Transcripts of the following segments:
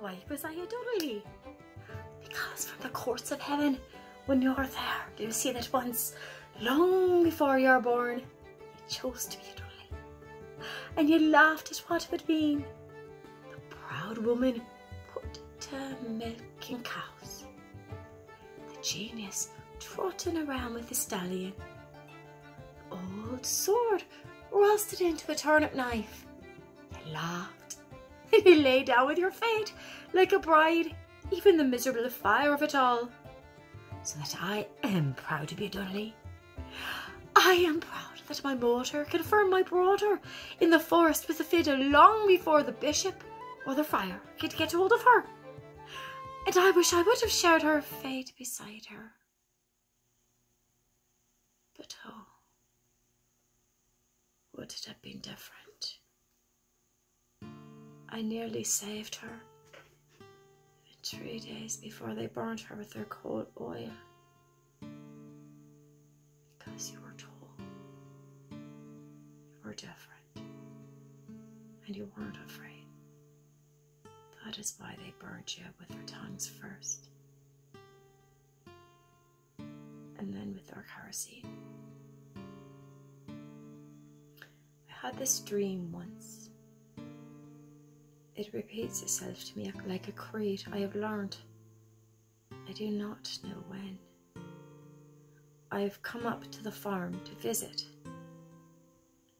Why was I a Donnelly? Because from the courts of heaven, when you're there, you see that once, long before you're born, you chose to be a Donnelly. And you laughed at what it would mean. The proud woman put to milking cows. The genius trotting around with the stallion. The old sword rusted into a turnip knife. You laughed. you lay down with your fate like a bride, even the miserable fire of it all. So that I am proud to be a Donnelly. I am proud that my motor confirmed my brother in the forest with the fiddle long before the bishop or the friar could get hold of her. And I wish I would have shared her fate beside her. But oh, would it have been different? I nearly saved her. Three days before they burned her with their cold oil. Because you were told you were different and you weren't afraid. That is why they burned you with their tongues first and then with their kerosene. I had this dream once. It repeats itself to me like a creed I have learned. I do not know when. I have come up to the farm to visit.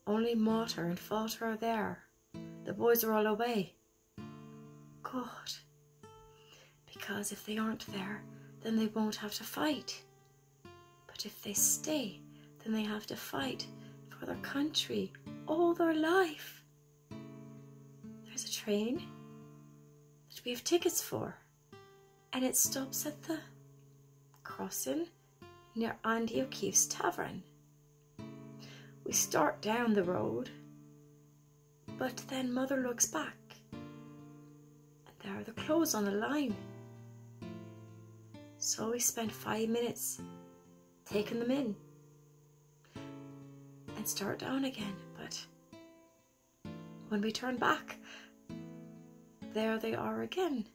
Only Mater and Falter are there. The boys are all away. Good. Because if they aren't there, then they won't have to fight. But if they stay, then they have to fight for their country all their life. Train that we have tickets for, and it stops at the crossing near Andy O'Keefe's tavern. We start down the road, but then Mother looks back, and there are the clothes on the line. So we spend five minutes taking them in and start down again. But when we turn back, there they are again.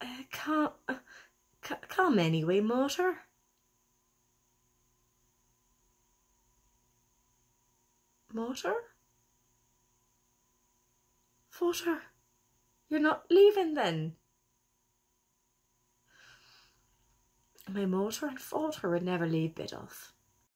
Uh, come, uh, come anyway, Mater. Mater? Fater, you're not leaving then? My motor and Falter would never leave Biddulph.